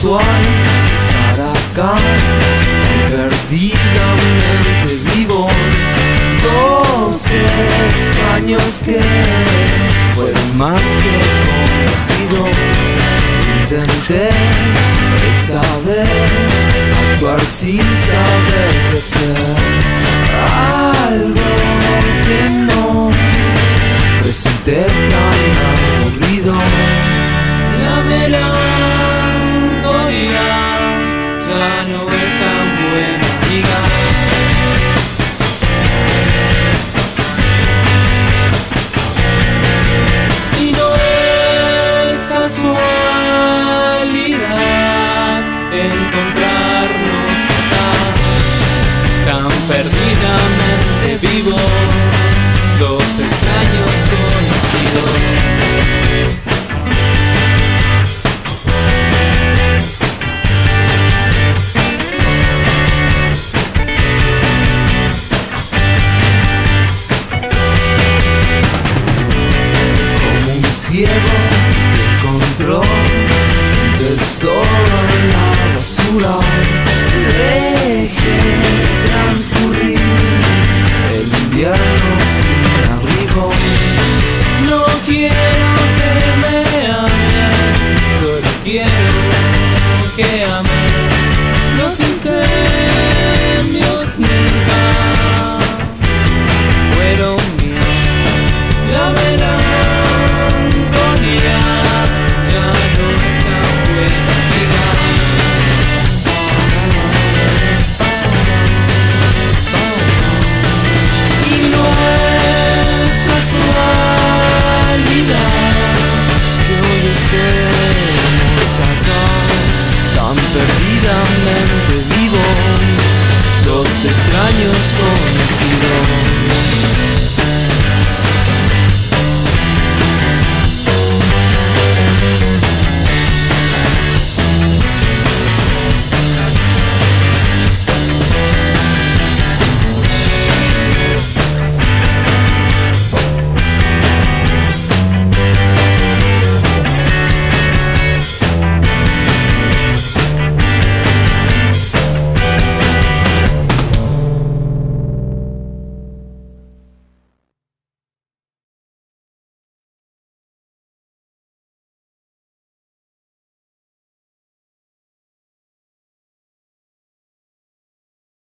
estar acá, perdidamente vivos. Dos extraños que fueron más que conocidos. Intenté esta vez actuar sin saber qué hacer. Perdidamente vivos, dos extraños conocidos. Quiero que ames los incendios nunca fueron míos. La melancolía ya no es tan buena. Y no es casualidad